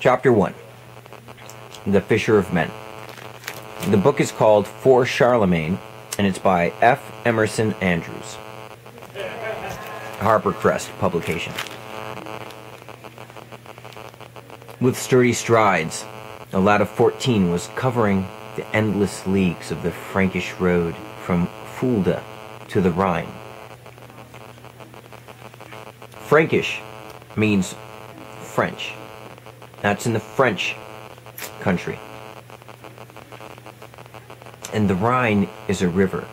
Chapter 1 The Fisher of Men. The book is called For Charlemagne, and it's by F. Emerson Andrews. Harper Crest publication. With sturdy strides, a lad of fourteen was covering the endless leagues of the Frankish road from Fulda to the Rhine. Frankish means French. That's in the French country. And the Rhine is a river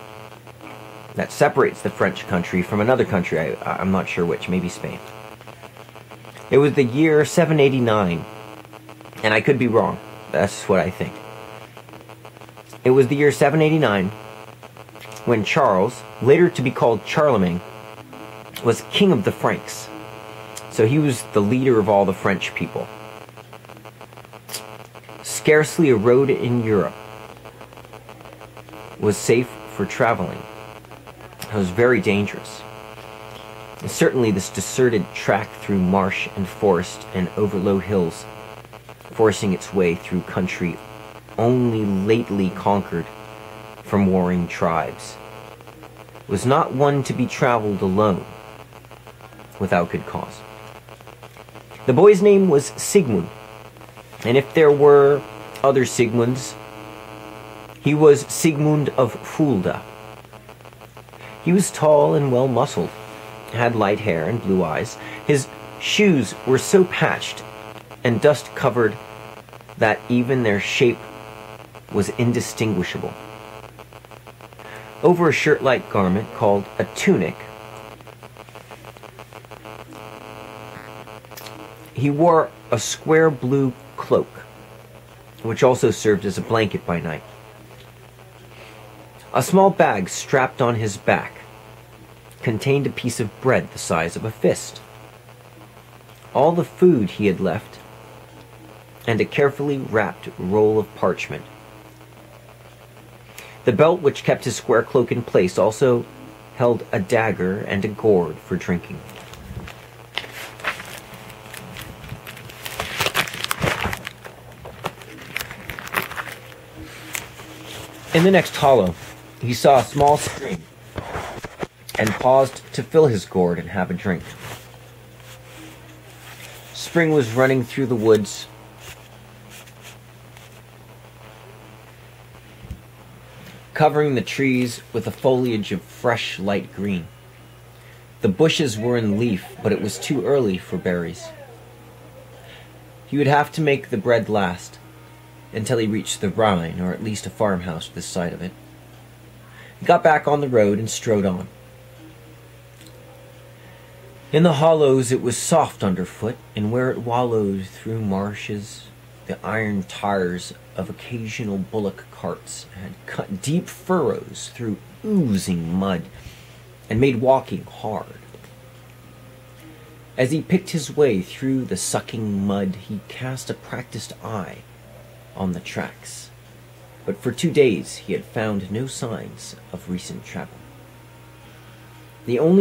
that separates the French country from another country. I, I'm not sure which, maybe Spain. It was the year 789, and I could be wrong. That's what I think. It was the year 789 when Charles, later to be called Charlemagne, was king of the Franks. So he was the leader of all the French people. Scarcely a road in Europe was safe for traveling. It was very dangerous. And certainly this deserted track through marsh and forest and over low hills, forcing its way through country only lately conquered from warring tribes, was not one to be traveled alone without good cause. The boy's name was Sigmund, and if there were other Sigmunds, he was Sigmund of Fulda. He was tall and well muscled, had light hair and blue eyes. His shoes were so patched and dust covered that even their shape was indistinguishable. Over a shirt like garment called a tunic, he wore a square blue cloak, which also served as a blanket by night. A small bag strapped on his back contained a piece of bread the size of a fist. All the food he had left, and a carefully wrapped roll of parchment. The belt which kept his square cloak in place also held a dagger and a gourd for drinking. In the next hollow, he saw a small stream and paused to fill his gourd and have a drink. Spring was running through the woods. Covering the trees with a foliage of fresh light green. The bushes were in leaf, but it was too early for berries. He would have to make the bread last until he reached the Rhine, or at least a farmhouse this side of it. He got back on the road and strode on. In the hollows it was soft underfoot, and where it wallowed through marshes, the iron tires of occasional bullock carts had cut deep furrows through oozing mud and made walking hard. As he picked his way through the sucking mud, he cast a practiced eye on the tracks. But for two days he had found no signs of recent travel. The only